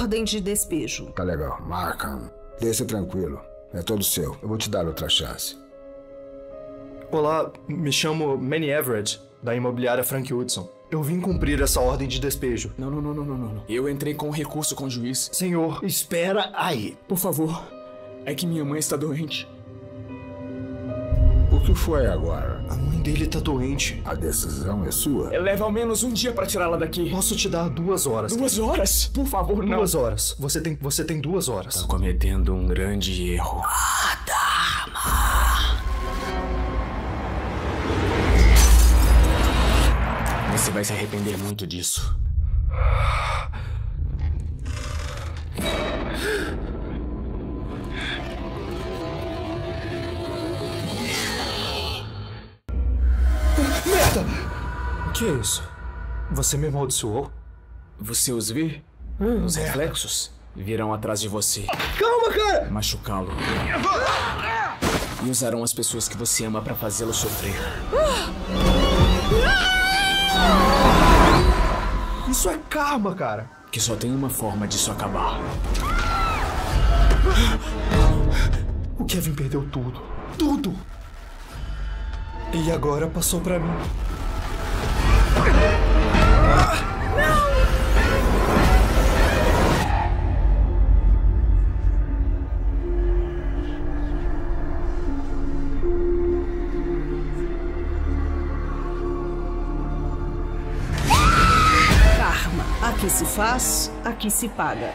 ordem de despejo. Tá legal. Markham, desça tranquilo. É todo seu. Eu vou te dar outra chance. Olá, me chamo Manny Everett, da imobiliária Frank Hudson. Eu vim cumprir essa ordem de despejo. Não, não, não, não, não, não. Eu entrei com recurso com o juiz. Senhor, espera aí. Por favor. É que minha mãe está doente. O que foi agora? A mãe dele tá doente. A decisão é sua? Leva ao menos um dia para tirá-la daqui. Posso te dar duas horas. Duas horas? Por favor, não. Duas horas. Você tem, você tem duas horas. Tá cometendo um grande erro. Você vai se arrepender muito disso. O que é isso? Você me amaldiçoou? Você os vê? Os reflexos virão atrás de você, Calma, cara! machucá-lo. E usarão as pessoas que você ama para fazê-lo sofrer. Isso é karma, cara. Que só tem uma forma disso acabar. O Kevin perdeu tudo. Tudo! E agora passou pra mim. Karma. Aqui se faz, aqui se paga.